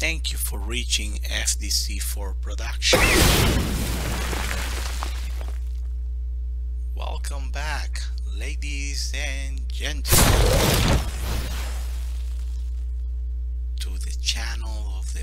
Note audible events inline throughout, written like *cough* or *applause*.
Thank you for reaching FDC4 production. Welcome back, ladies and gentlemen, to the channel of the.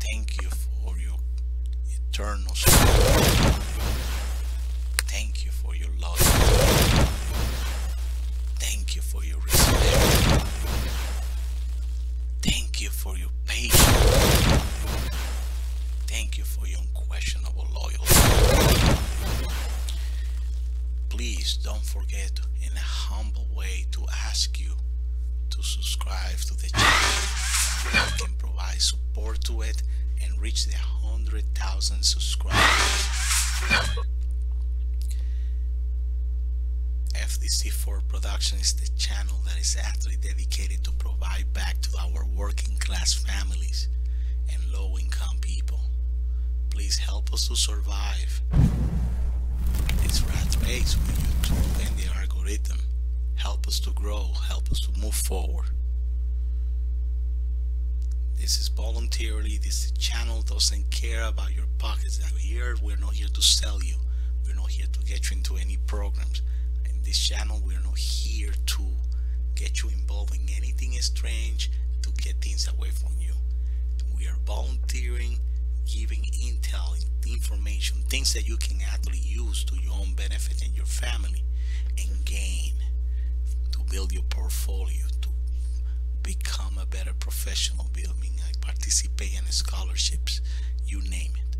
Thank you for your eternal support. Don't forget in a humble way to ask you to subscribe to the channel. You can provide support to it and reach the 100,000 subscribers. FDC4 Production is the channel that is actually dedicated to provide back to our working class families and low income people. Please help us to survive this rat race with YouTube and the algorithm. Help us to grow, help us to move forward. This is voluntarily, this channel doesn't care about your pockets. I'm Here, we're not here to sell you. We're not here to get you into any programs In this channel we're not here to get you involved in anything strange to get things away from you we are volunteering giving intel information things that you can actually use to your own benefit and your family and gain to build your portfolio to become a better professional building like participate in scholarships you name it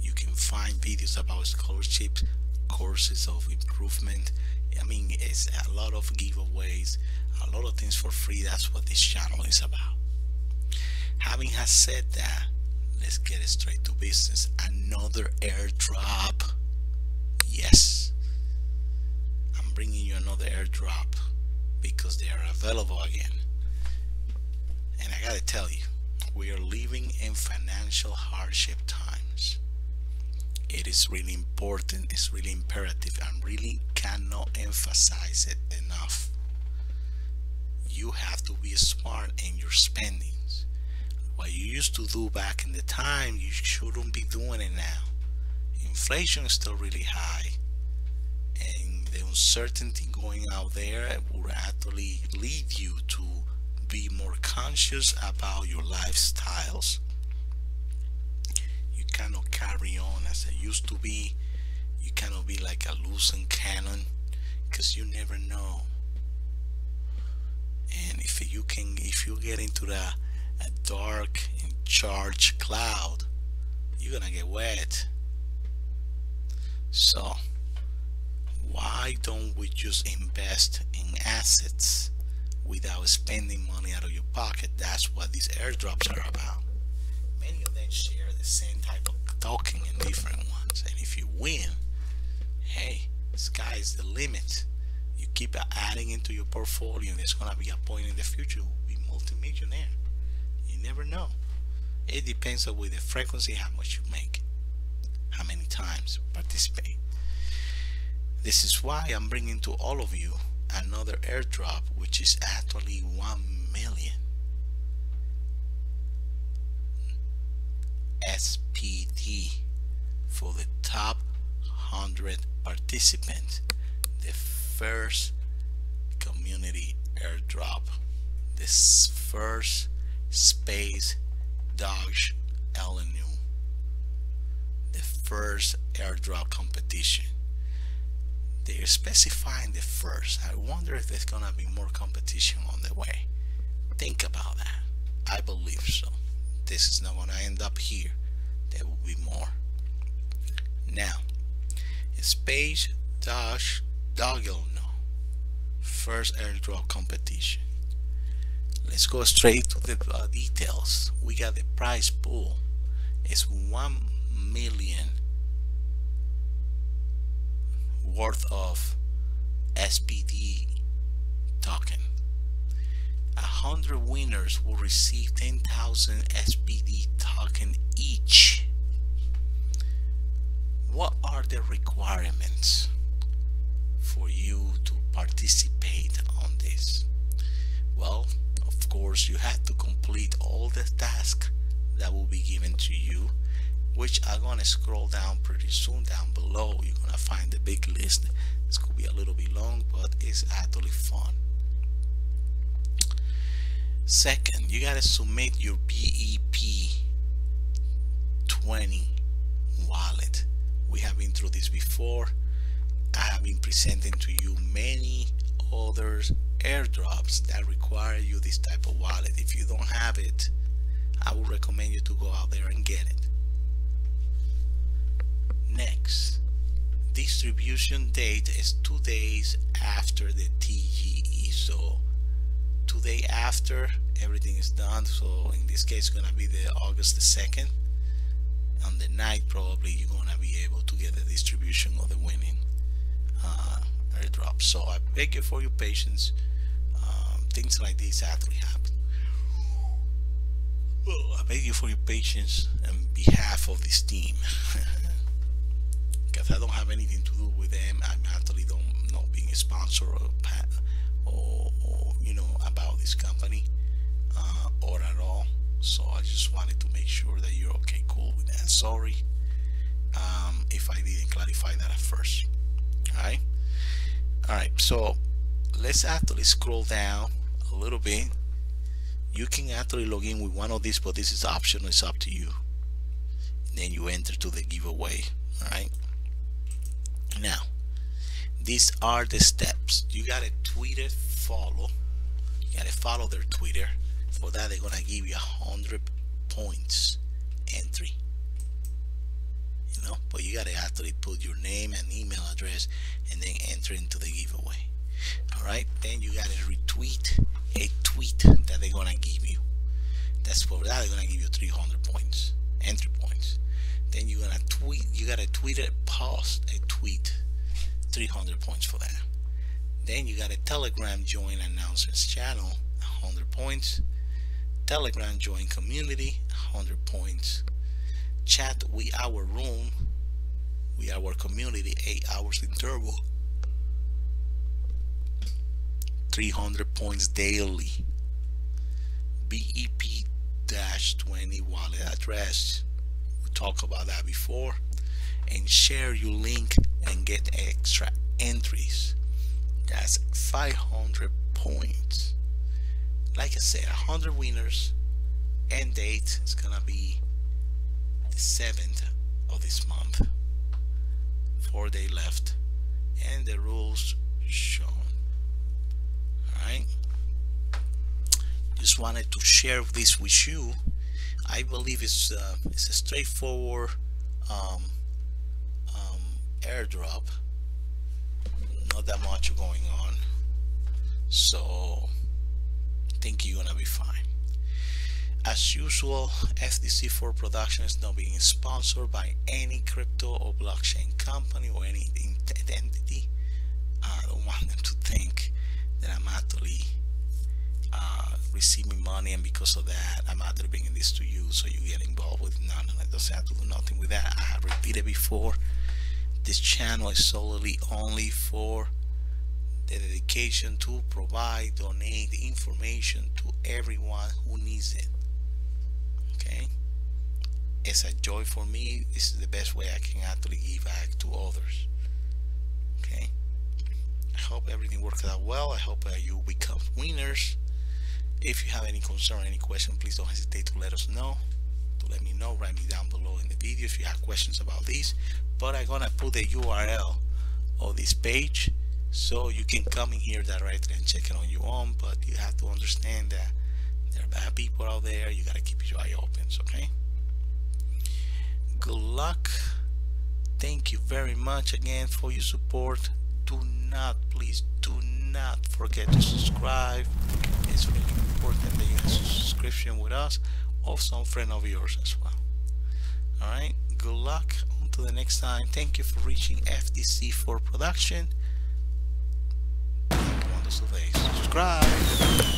you can find videos about scholarships courses of improvement I mean, it's a lot of giveaways, a lot of things for free. That's what this channel is about. Having has said that, let's get straight to business. Another airdrop. Yes, I'm bringing you another airdrop because they are available again. And I gotta tell you, we are living in financial hardship times it is really important it's really imperative and really cannot emphasize it enough you have to be smart in your spendings what you used to do back in the time you shouldn't be doing it now inflation is still really high and the uncertainty going out there will actually lead you to be more conscious about your lifestyles You cannot carry on as it used to be. You cannot be like a loosened cannon because you never know. And if you can, if you get into the a dark and charged cloud, you're gonna get wet. So why don't we just invest in assets without spending money out of your pocket? That's what these airdrops are about. Many of them share the same type of talking in different ones. And if you win, hey, sky's the limit. You keep adding into your portfolio, and there's gonna be a point in the future you'll be multimillionaire. Never know. It depends on with the frequency, how much you make, how many times participate. This is why I'm bringing to all of you another airdrop, which is actually one million. SPD for the top 100 participants, the first community airdrop, this first space Dodge LNU, the first airdrop competition. They're specifying the first. I wonder if there's gonna be more competition on the way. Think about that. I believe so this is not to end up here there will be more now space dash doggle no first airdrop competition let's go straight to the uh, details we got the prize pool it's 1 million worth of SPD token A 100 winners will receive 10,000 SPD token each. What are the requirements for you to participate on this? well of course you have to complete all the tasks that will be given to you which I'm gonna scroll down pretty soon down below. You're gonna find the big list. It's gonna be a little bit long but it's actually fun. Second you gotta submit your BEP 20 wallet. We have been through this before. I have been presenting to you many other airdrops that require you this type of wallet. If you don't have it I would recommend you to go out there and get it. Next distribution date is two days after the TGE so two day after everything is done. So in this case it's gonna be the August the 2nd on the night probably you're gonna be able to get the distribution of the winning uh, airdrop. So I beg you for your patience things like this actually happen. Well, I beg you for your patience on behalf of this team. *laughs* Because I don't have anything to do with them. I'm actually don't not being a sponsor or, or, or you know about this company uh, or at all. So I just wanted to make sure that you're okay cool with that. Sorry um, if I didn't clarify that at first. Alright alright so let's actually scroll down a little bit you can actually log in with one of these but this is optional it's up to you. And then you enter to the giveaway alright? Now these are the steps. You gotta tweet it follow. You gotta follow their twitter. For that they're gonna give you a hundred points entry. You know but you gotta actually put your name and email address and then enter into the giveaway. all right? Then you gotta retweet a tweet that they're gonna give you. That's for that they're gonna give you 300 points entry points. Then you're gonna tweet you gotta tweet it post a tweet 300 points for that. Then you got a telegram join announcements channel 100 points. Telegram join community 100 points. Chat we our room we our community 8 hours interval 300 points daily. BEP-20 wallet address. We talked about that before. And share your link and get extra entries. That's 500 points. Like I said 100 winners. End date is gonna be the 7th of this month. Four day left. And the rules shown alright just wanted to share this with you I believe it's uh, it's a straightforward um, um, airdrop not that much going on so think you're gonna be fine. As usual, FDC4 production is not being sponsored by any crypto or blockchain company or any entity. I don't want them to think that I'm actually uh, receiving money and because of that I'm actually bringing this to you so you get involved with none and it doesn't have to do nothing with that. I have repeated before this channel is solely only for the dedication to provide, donate information to everyone who needs it. Okay? It's a joy for me. This is the best way I can actually give back to others. Okay? I hope everything works out well. I hope uh, you become winners. If you have any concern or any question, please don't hesitate to let us know. To let me know, write me down below in the video if you have questions about this. But I'm gonna put the URL of this page so you can come in here directly and check it on your own but you have to understand that there are bad people out there you got to keep your eye open okay good luck thank you very much again for your support do not please do not forget to subscribe. It's really important that you have a subscription with us or some friend of yours as well. All right good luck. Until the next time thank you for reaching FDC4 production. Subscribe.